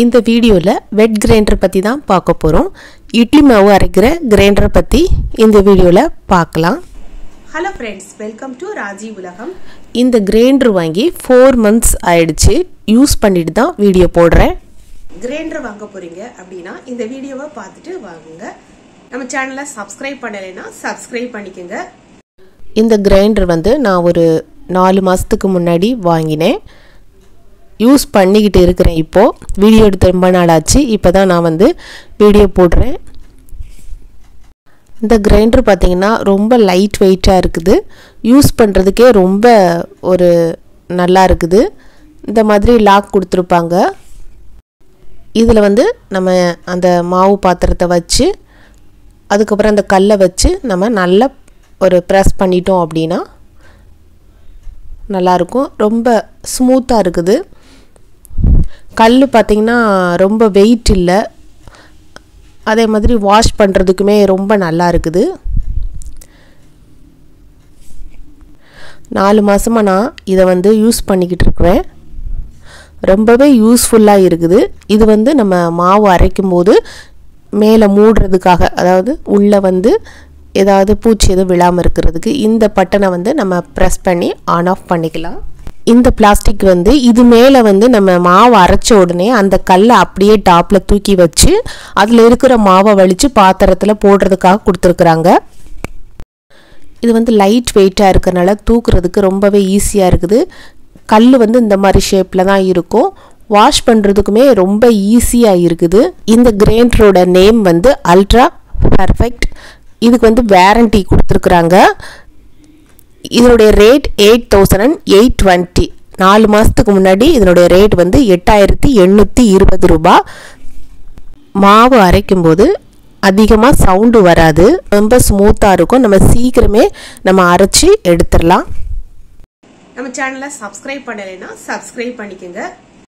இந்த வீடியோவில் wet grinder பற்றி தான் பார்க்க போகிறோம் இட்லி மாவு அரைக்கிற கிரைண்டரை பற்றி இந்த வீடியோவில் பார்க்கலாம். Hello friends welcome to Raji Ulagam இந்த கிரைண்டர் வாங்கி ஃபோர் மந்த்ஸ் ஆயிடுச்சு. யூஸ் பண்ணிட்டு தான் வீடியோ போடுறேன். கிரைண்டர் வாங்க போறீங்க அப்படின்னா இந்த வீடியோவை பார்த்துட்டு வாங்குங்க. நம்ம சேனலை சப்ஸ்கிரைப் பண்ணலைன்னா சப்ஸ்கிரைப் பண்ணிக்கோங்க. இந்த கிரைண்டர் வந்து நான் ஒரு நாலு மாதத்துக்கு முன்னாடி வாங்கினேன். யூஸ் பண்ணிக்கிட்டு இருக்கிறேன் இப்போது வீடியோ எடுத்து ரொம்ப நாள் ஆச்சு இப்போ தான் நான் வந்து வீடியோ போடுறேன். இந்த கிரைண்டர் பார்த்திங்கன்னா ரொம்ப லைட் வெயிட்டாக இருக்குது. யூஸ் பண்ணுறதுக்கே ரொம்ப ஒரு நல்லா இருக்குது. இந்த மாதிரி லாக் கொடுத்துருப்பாங்க. இதில் வந்து நம்ம அந்த மாவு பாத்திரத்தை வச்சு அதுக்கப்புறம் அந்த கல்லை வச்சு நம்ம நல்லா ஒரு ப்ரெஸ் பண்ணிட்டோம் அப்படின்னா நல்லாயிருக்கும் ரொம்ப ஸ்மூத்தாக இருக்குது. கல் பார்த்திங்கன்னா ரொம்ப வெயிட் இல்லை. அதே மாதிரி வாஷ் பண்ணுறதுக்குமே ரொம்ப நல்லா இருக்குது. நாலு மாதமாக நான் இதை வந்து யூஸ் பண்ணிக்கிட்டு இருக்கிறேன். ரொம்பவே யூஸ்ஃபுல்லாக இருக்குது. இது வந்து நம்ம மாவு அரைக்கும் போது மேலே மூடுறதுக்காக அதாவது உள்ளே வந்து ஏதாவது பூச்சி எதுவும் விழாமல் இருக்கிறதுக்கு இந்த பட்டனை வந்து நம்ம ப்ரெஸ் பண்ணி ஆன் ஆஃப் பண்ணிக்கலாம். இந்த பிளாஸ்டிக் வந்து இது மேலே வந்து நம்ம மாவு அரைச்ச உடனே அந்த கல்லை அப்படியே டாப்பில் தூக்கி வச்சு அதில் இருக்கிற மாவை வலித்து பாத்திரத்தில் போடுறதுக்காக கொடுத்துருக்குறாங்க. இது வந்து லைட் வெயிட்டாக இருக்கிறனால தூக்குறதுக்கு ரொம்பவே ஈஸியாக இருக்குது. கல் வந்து இந்த மாதிரி ஷேப்பில் தான் இருக்கும். வாஷ் பண்ணுறதுக்குமே ரொம்ப ஈஸியாக இருக்குது. இந்த கிரைண்டரோட நேம் வந்து அல்ட்ரா பர்ஃபெக்ட் இதுக்கு வந்து வேரண்டி கொடுத்துருக்குறாங்க. இதனுடைய rate eight thousand eight twenty நாலு மாதத்துக்கு முன்னாடி இதனுடைய ரேட் வந்து எட்டாயிரத்தி எண்ணூற்றி இருபது ரூபா. மாவு அரைக்கும்போது அதிகமாக சவுண்டு வராது. ரொம்ப ஸ்மூத்தாக இருக்கும். நம்ம சீக்கிரமே நம்ம அரைச்சி எடுத்துடலாம். நம்ம சேனலை சப்ஸ்கிரைப் பண்ணலைன்னா சப்ஸ்கிரைப் பண்ணிக்கோங்க.